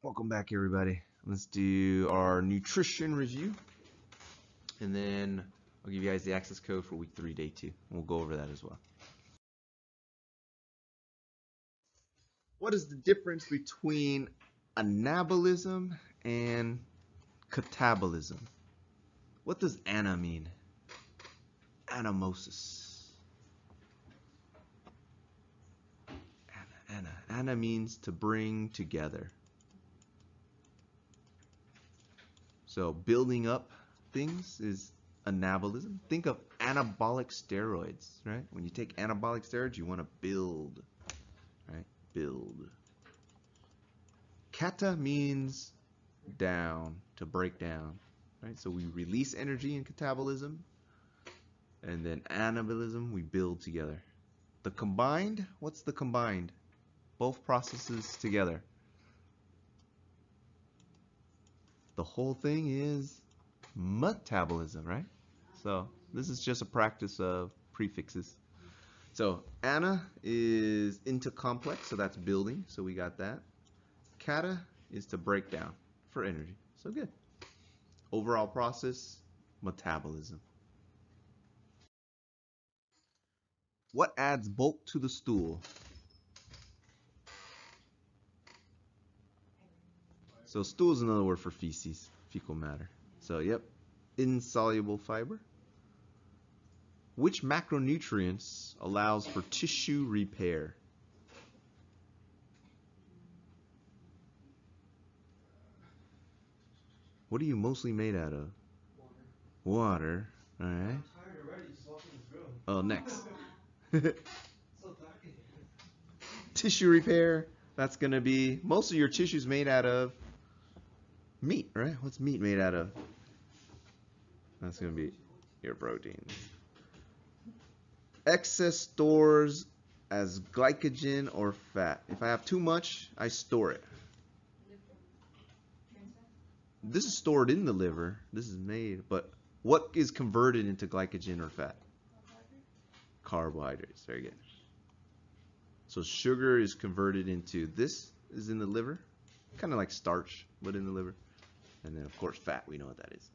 Welcome back everybody. Let's do our nutrition review and then I'll give you guys the access code for week 3 day 2. We'll go over that as well. What is the difference between anabolism and catabolism? What does ana mean? Anamosis. Ana, ana. Ana means to bring together. So building up things is anabolism. Think of anabolic steroids, right? When you take anabolic steroids, you want to build, right? Build. Kata means down, to break down, right? So we release energy in catabolism, and then anabolism, we build together. The combined, what's the combined? Both processes together. The whole thing is metabolism, right? So this is just a practice of prefixes. So ana is into complex, so that's building, so we got that. Kata is to break down for energy, so good. Overall process, metabolism. What adds bulk to the stool? So stool is another word for feces, fecal matter. So yep, insoluble fiber. Which macronutrients allows for tissue repair? What are you mostly made out of? Water. Water. All right. Oh, next. tissue repair. That's going to be most of your tissues made out of meat, right? What's meat made out of? That's going to be your proteins. Excess stores as glycogen or fat. If I have too much, I store it. This is stored in the liver. This is made, but what is converted into glycogen or fat? Carbohydrates. Very good. So sugar is converted into this is in the liver, kind of like starch, but in the liver. And then, of course, fat. We know what that is.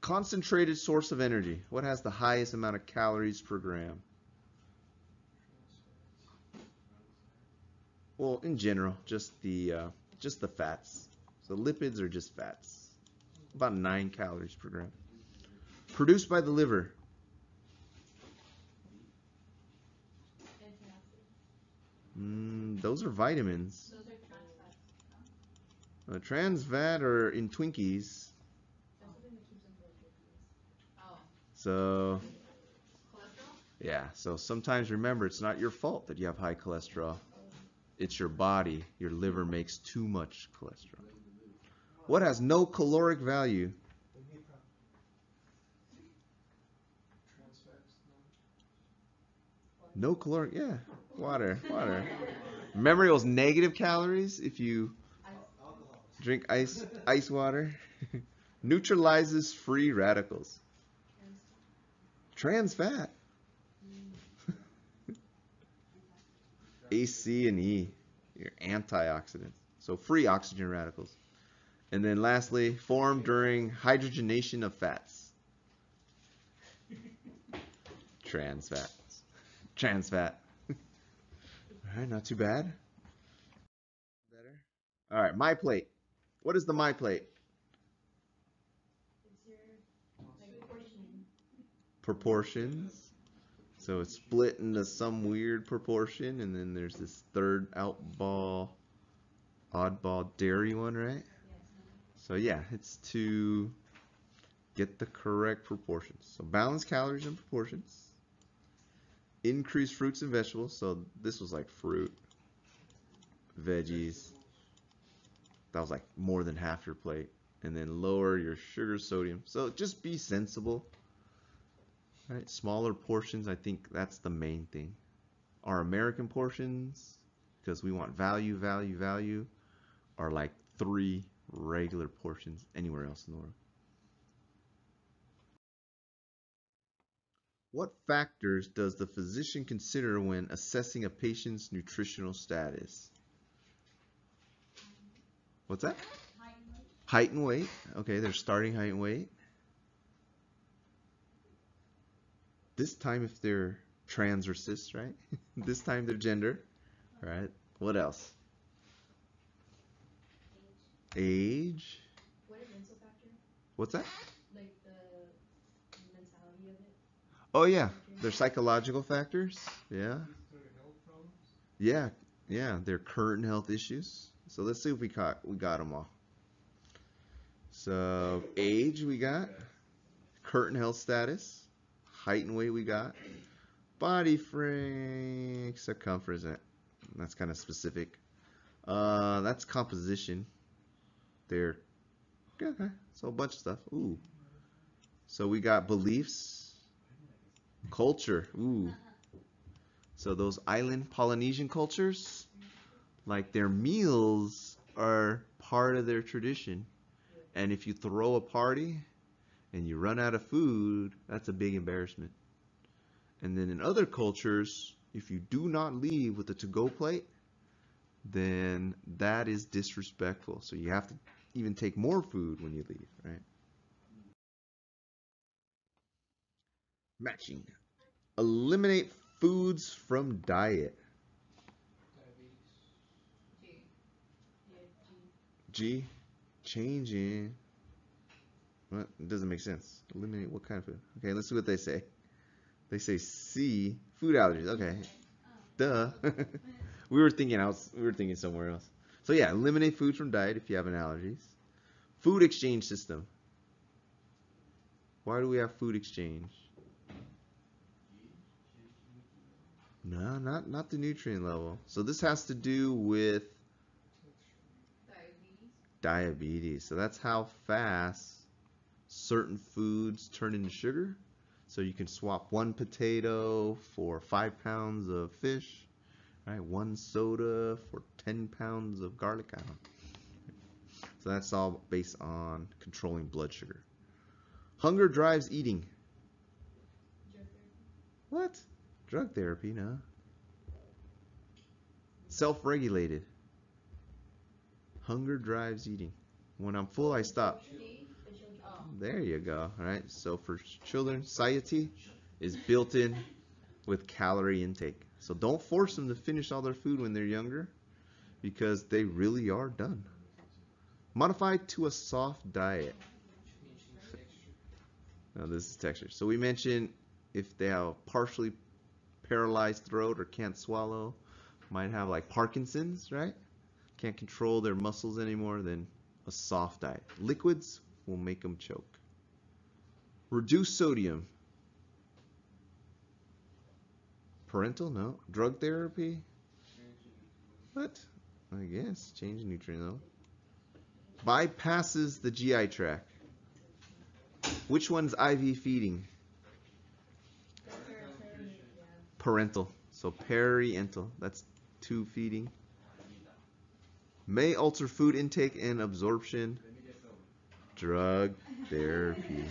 Concentrated source of energy. What has the highest amount of calories per gram? Well, in general, just the uh, just the fats. So lipids are just fats. About nine calories per gram. Produced by the liver. Mm, those are vitamins. Uh, trans fat are in Twinkies. So, yeah, so sometimes remember it's not your fault that you have high cholesterol. It's your body. Your liver makes too much cholesterol. What has no caloric value? No caloric, yeah, water, water. Remember was negative calories if you Drink ice ice water. Neutralizes free radicals. Trans fat. A, C, and E. Your antioxidants. So free oxygen radicals. And then lastly, formed during hydrogenation of fats. Trans fats. Trans fat. All right, not too bad. Better. All right, my plate. What is the my plate? Proportions. So it's split into some weird proportion, and then there's this third outball, oddball dairy one, right? So yeah, it's to get the correct proportions. So balance calories and proportions. Increase fruits and vegetables. So this was like fruit, veggies, that was like more than half your plate and then lower your sugar sodium. So just be sensible. Right? Smaller portions I think that's the main thing. Our American portions because we want value value value are like three regular portions anywhere else in the world. What factors does the physician consider when assessing a patient's nutritional status? What's that? Height and weight. Okay, their starting height and weight. This time if they're trans or cis, right? this time their gender. All right. What else? Age. What is mental factor? What's that? Like the mentality of it? Oh yeah, their psychological factors. Yeah. Yeah, yeah, their current health issues. So let's see if we got we got them all. So age we got, current health status, height and weight we got, body frame, circumference. That's kind of specific. Uh, that's composition. There. Okay, so a bunch of stuff. Ooh. So we got beliefs, culture. Ooh. So those island Polynesian cultures, like their meals are part of their tradition. And if you throw a party and you run out of food, that's a big embarrassment. And then in other cultures, if you do not leave with a to-go plate, then that is disrespectful. So you have to even take more food when you leave, right? Matching. Eliminate foods from diet. G. Yeah, G. Changing. What? It doesn't make sense. Eliminate what kind of food? Okay, let's see what they say. They say C. Food allergies. Okay. Duh. we were thinking else. We were thinking somewhere else. So yeah, eliminate foods from diet if you have an allergies. Food exchange system. Why do we have food exchange? No, not not the nutrient level. So this has to do with Diabetes. So that's how fast certain foods turn into sugar. So you can swap one potato for five pounds of fish, right? One soda for 10 pounds of garlic out. So that's all based on controlling blood sugar. Hunger drives eating. What? Drug therapy, no. Self regulated. Hunger drives eating. When I'm full, I stop. There you go. All right. So for children, satiety is built in with calorie intake. So don't force them to finish all their food when they're younger because they really are done. Modified to a soft diet. Now this is texture. So we mentioned if they have a partially paralyzed throat or can't swallow, might have like Parkinson's, right? Can't control their muscles anymore, then a soft diet. Liquids will make them choke. Reduce sodium. Parenteral? No. Drug therapy? What? I guess. Change nutrient level. Bypasses the GI tract. Which one's IV feeding? Parenteral. So parenteral. That's two feeding. May alter food intake and absorption. Drug therapy.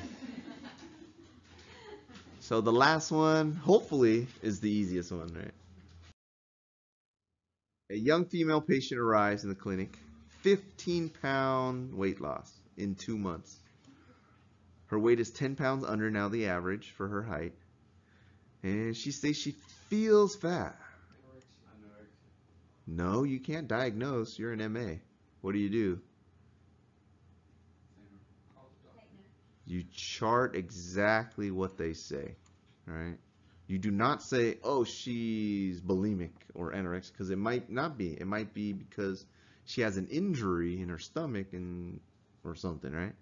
So the last one, hopefully, is the easiest one, right? A young female patient arrives in the clinic, 15 pound weight loss in two months. Her weight is 10 pounds under now the average for her height. And she says she feels fat. No, you can't diagnose. You're an MA. What do you do? You chart exactly what they say, right? You do not say, "Oh, she's bulimic or anorexic," because it might not be. It might be because she has an injury in her stomach and or something, right?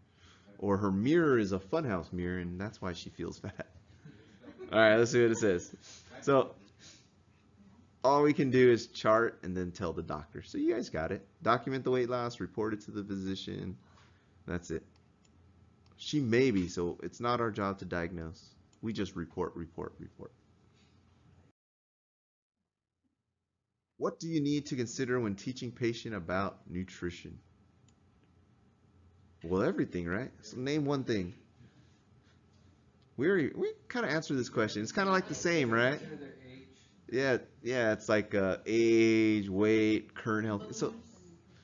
Or her mirror is a funhouse mirror, and that's why she feels fat. All right, let's see what it says. So all we can do is chart and then tell the doctor. So you guys got it. Document the weight loss, report it to the physician. That's it. She may be, so it's not our job to diagnose. We just report, report, report. What do you need to consider when teaching patient about nutrition? Well, everything, right? So name one thing. We already, we kind of answered this question. It's kind of like the same, right? Yeah, yeah. It's like uh, age, weight, current health. So,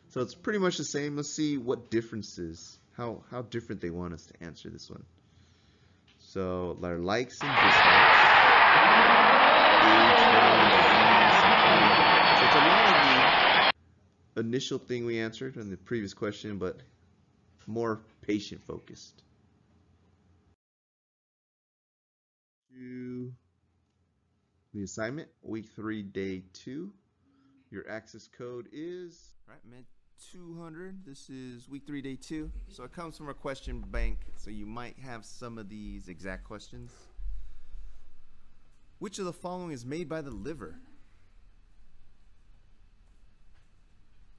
So it's pretty much the same. Let's see what differences, how how different they want us to answer this one. So their likes and dislikes. age, disease, So it's a lot of the initial thing we answered in the previous question, but more patient focused. To the assignment, week three, day two. Your access code is right mid 200. This is week three, day two. So it comes from a question bank. So you might have some of these exact questions. Which of the following is made by the liver?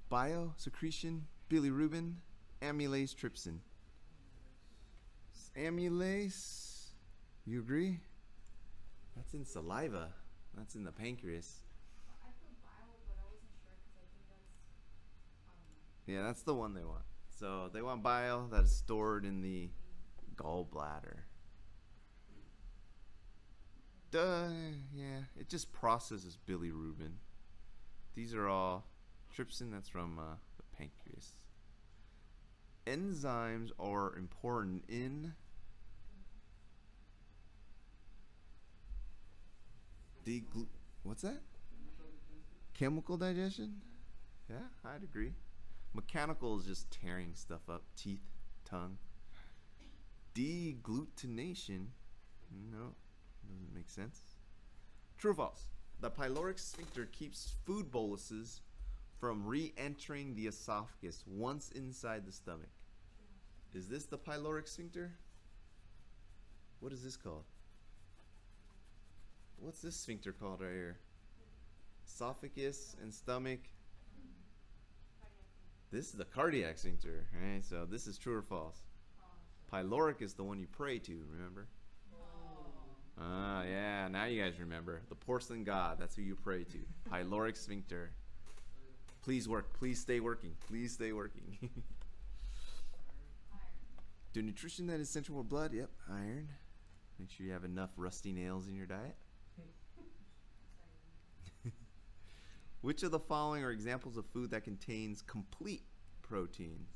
Bio, secretion, bilirubin, amylase, trypsin. Amylase, you agree? That's in saliva. That's in the pancreas. I put bile, but I wasn't sure because I think that's. Um, Yeah, that's the one they want. So they want bile that is stored in the gallbladder. Duh, yeah, it just processes bilirubin. These are all trypsin, that's from uh, the pancreas. Enzymes are important in the what's that? Chemical digestion? Yeah, I'd agree. Mechanical is just tearing stuff up, teeth, tongue. Deglutination? No, doesn't make sense. True or false? The pyloric sphincter keeps food boluses from re entering the esophagus once inside the stomach. Is this the pyloric sphincter? What is this called? What's this sphincter called right here? Esophagus and stomach. This is the cardiac sphincter, right? So this is true or false? Pyloric is the one you pray to, remember? Ah, yeah, now you guys remember. The porcelain god, that's who you pray to. Pyloric sphincter. Please work. Please stay working. Please stay working. Do nutrition that is essential for blood? Yep, iron. Make sure you have enough rusty nails in your diet. Which of the following are examples of food that contains complete proteins?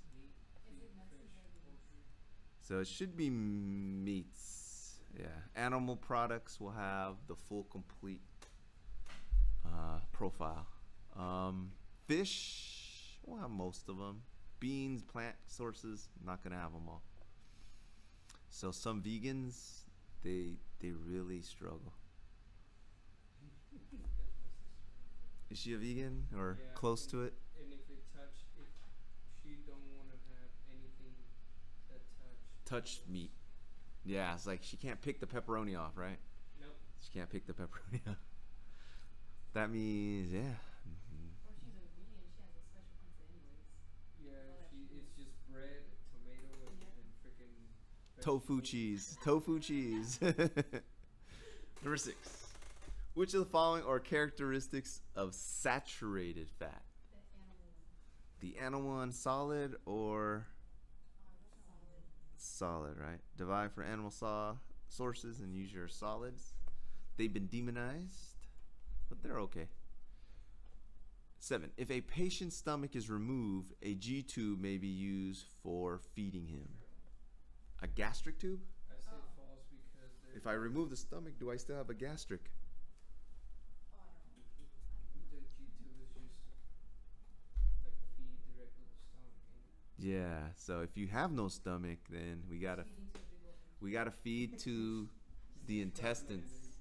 So it should be meats. Yeah, animal products will have the full complete uh, profile. Um, fish, we'll have most of them. Beans, plant sources, not gonna have them all. So some vegans, they they really struggle. Is she a vegan or Yeah. close to it? And if it touch, if she don't want to have anything that touch. Touch meat. Yeah, it's like she can't pick the pepperoni off, right? Nope. She can't pick the pepperoni off. That means, yeah. Mm-hmm. or she's a vegan, she has a special pizza anyways. Yeah, she, it's just bread, tomato, and, and freaking. Tofu cheese. Tofu cheese. Number six. Which of the following are characteristics of saturated fat? The animal one. The animal one, solid or solid. solid, right? Divide for animal saw sources and use your solids. They've been demonized, but they're okay. Seven. If a patient's stomach is removed, a G tube may be used for feeding him. A gastric tube? I say false because If I remove the stomach, do I still have a gastric? Oh, I don't know. the G tube is just like feed directly to the stomach. And Yeah. So if you have no stomach, then we gotta we gotta feed to the intestines.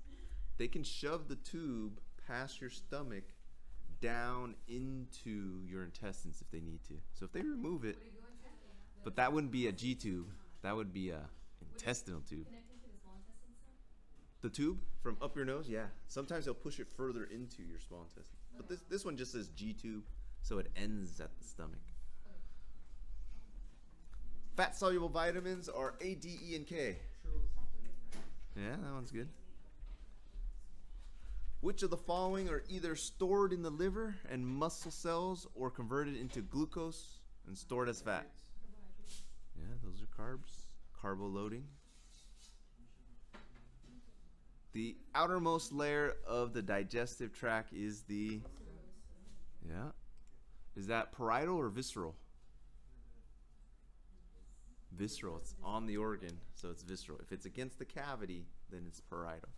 They can shove the tube past your stomach down into your intestines if they need to. So if they remove it, but that wouldn't be a G tube. That would be a intestinal tube. The tube from up your nose, yeah. Sometimes they'll push it further into your small intestine. But this this one just says G tube, so it ends at the stomach. Fat soluble vitamins are A, D, E, and K. Yeah, that one's good. Which of the following are either stored in the liver and muscle cells or converted into glucose and stored as fat? Yeah, those are carbs. Carbo loading. The outermost layer of the digestive tract is the yeah. Is that parietal or visceral? Visceral. It's on the organ, so it's visceral. If it's against the cavity, then it's parietal.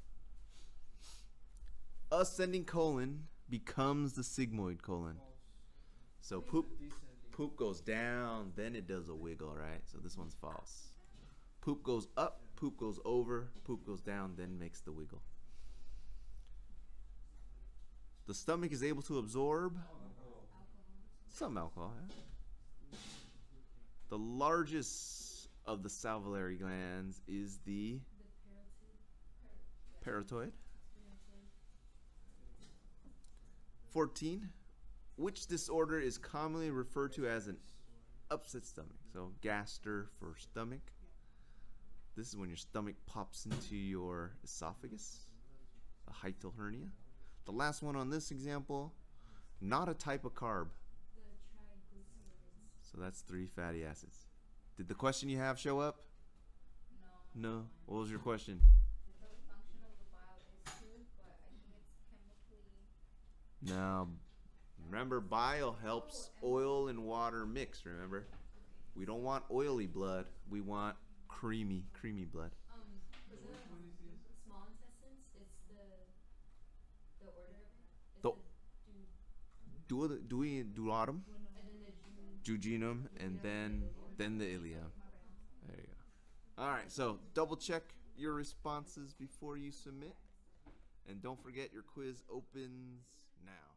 Ascending colon becomes the sigmoid colon. So poop, poop goes down, then it does a wiggle, right? So this one's false. Poop goes up, poop goes over, poop goes down, then makes the wiggle. The stomach is able to absorb some alcohol. Yeah. The largest of the salivary glands is the The parotid. Parotoid. parotid. 14. Which disorder is commonly referred to as an upset stomach? So, gaster for stomach. This is when your stomach pops into your esophagus, a hiatal hernia. The last one on this example, not a type of carb. So that's three fatty acids. Did the question you have show up? No. No. What was your question? The function of the bile is too, but I think it's chemically. Now, remember, bile helps oil and water mix. Remember, we don't want oily blood. We want creamy, creamy blood. Um, the small intestines, it's the the order. It's The- du- Do do duodenum, and then the ju- jejunum, and then then the ileum. There you go. All right. So double check your responses before you submit, and don't forget your quiz opens now.